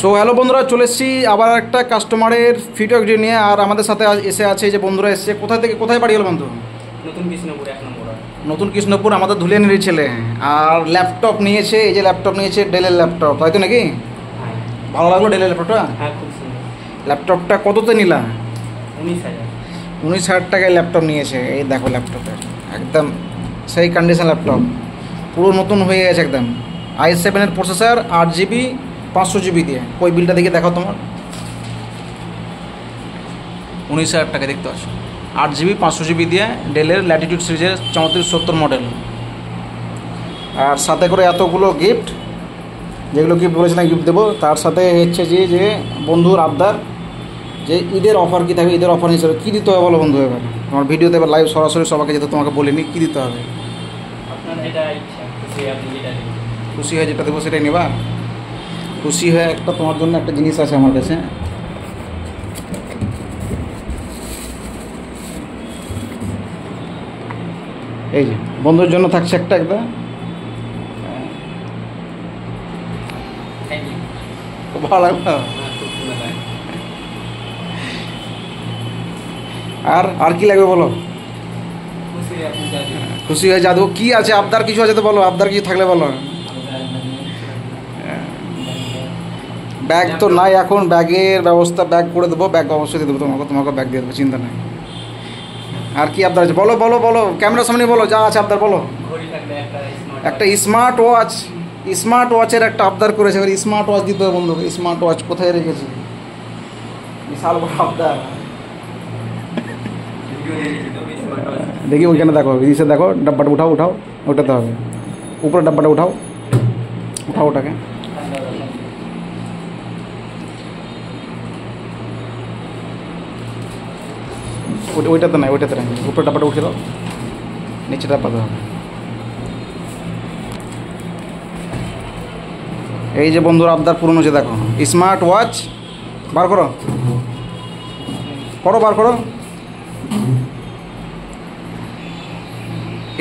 So hello বন্ধুরা চলে এসেছি আবার একটা কাস্টমারের ফিডব্যাক নিয়ে। আর আমাদের সাথে এসে আছে যে বন্ধুরা এসেছে কোথা থেকে কোথায় বাড়ি গেল বন্ধু? নতুন কৃষ্ণপুর এক নম্বর। নতুন কৃষ্ণপুর আমাদের ধুলিয়ানির ছেলে। আর ল্যাপটপ নিয়েছে এই যে ল্যাপটপ নিয়েছে ডেলের ল্যাপটপ তাই তো নাকি? হ্যাঁ। ভালো লাগল ডেলের ল্যাপটপটা ল্যাপটপটা কততে নিলা? উনিশ হাজার। উনিশ হাজার টাকায় ল্যাপটপ নিয়েছে। এই দেখো ল্যাপটপের একদম সেই কন্ডিশন ল্যাপটপ পুরো নতুন হয়ে গেছে একদম। আই সেভেনের প্রসেসার আট জিবি পাঁচশো জিবি দিয়ে। ওই বিলটা দেখে দেখো তোমার। উনিশ হাজার টাকা দেখতে পাচ্ছ। আট জিবি পাঁচশো জিবি দিয়ে ডেলের ল্যাটিটিউড সিরিজের চৌত্রিশ সত্তর মডেল। আর সাথে করে এতগুলো গিফট যেগুলো গিফট বলেছিলাম গিফট দেবো। তার সাথে হচ্ছে যে যে বন্ধুর আবদার যে ঈদের অফার কী থাকবে ঈদের অফার হিসেবে কী দিতে হবে বলো বন্ধু এবার? তোমার ভিডিওতে এবার লাইভ সরাসরি সবাইকে যেতে তোমাকে বলিনি কী দিতে হবে? খুশি হয়ে যেটা দেবো সেটাই নেবা। খুশি হয়ে একটা তোমার জন্য একটা জিনিস আছে আমার কাছে। এই যে বন্ধুর জন্য থাকছে একটা ভালো লাগল। হ্যাঁ আর আর কি লাগবে বলো? খুশি হয়ে যা দেবো। কী আছে? আবদার কিছু আছে তো বলো? আবদার কিছু থাকলে বলো। ব্যাগ তো নাই এখন ব্যাগের ব্যবস্থা ব্যাগ করে দেবো ব্যাগ অবশ্যই দিয়ে দেবো তোমাকে তোমাকে ব্যাগ দিয়ে দেবো চিন্তা নেই। আর কি আবদার আছে? বলো বলো বলো ক্যামেরার সামনে বলো যা আছে আবদার বলো। একটা স্মার্ট একটা স্মার্ট ওয়াচ স্মার্ট ওয়াচের একটা আবদার করেছে এবার স্মার্ট ওয়াচ দিতে হবে বন্ধুকে স্মার্ট ওয়াচ কোথায় রেখেছি? বিশাল বড় আবদার। দেখি ওইখানে দেখো ইসে দেখো ডাব্বাটা উঠাও উঠাও ওটাতে হবে। উপরে ডাব্বাটা উঠাও উঠাও ওটাকে। ওই- ওইটাতে নাই ওইটাতে নাই। উপরে ডাব্বাটা উঠে দাও নিচে ডাব্বাতে হবে। এই যে বন্ধুর আবদার পূরণ হচ্ছে দেখো স্মার্ট ওয়াচ বার করো। করো বার করো।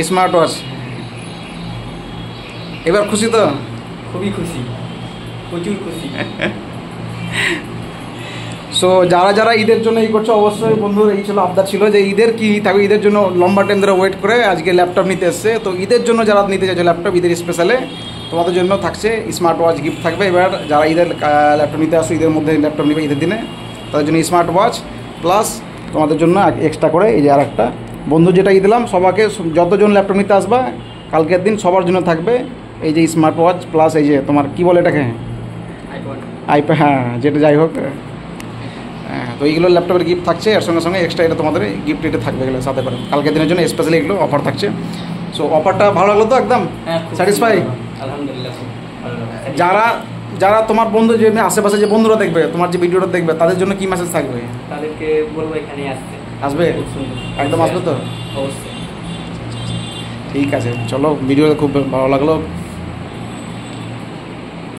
স্মার্ট ওয়াচ এবার খুশি তো? খুবই খুশি প্রচুর খুশি। সো যারা যারা ঈদের জন্য এই করছে অবশ্যই বন্ধুর এই ছিল আবদার ছিল যে ঈদের কি থাকবে ঈদের জন্য লম্বা টাইম ধরে ওয়েট করে আজকে ল্যাপটপ নিতে এসছে। তো ঈদের জন্য যারা নিতে চাইছে ল্যাপটপ ঈদের স্পেশালে তোমাদের জন্য থাকছে স্মার্ট ওয়াচ গিফট থাকবে। এবার যারা ঈদের ল্যাপটপ নিতে আসো ঈদের মধ্যে ল্যাপটপ নেবে ঈদের দিনে তাদের জন্য স্মার্ট ওয়াচ প্লাস তোমাদের জন্য এক্সট্রা করে এই যে আর একটা বন্ধু যেটা ই দিলাম সবাইকে যতজন ল্যাপটপ নিতে আসবা কালকের দিন সবার জন্য থাকবে এই যে স্মার্ট ওয়াচ প্লাস এই যে তোমার কি বলে এটাকে? আইপ্যাড হ্যাঁ যেটা যাই হোক। হ্যাঁ তো এইগুলো ল্যাপটপের গিফট থাকছে এর সঙ্গে সঙ্গে এক্সট্রা এটা তোমাদের গিফট এটা থাকবে এগুলো সাথে করে। কালকের দিনের জন্য স্পেশালি এগুলো অফার থাকছে। সো অফারটা ভালো লাগল তো একদম? স্যাটিসফাই। যারা যারা তোমার বন্ধু যে আশেপাশে যে বন্ধুরা দেখবে তোমার যে ভিডিওটা দেখবে তাদের জন্য কি মেসেজ থাকবে? তাদেরকে বলব এখানে আসতে। আসবে? একদম আসবে তো? অবশ্যই। ঠিক আছে চলো ভিডিওটা খুব ভালো লাগল।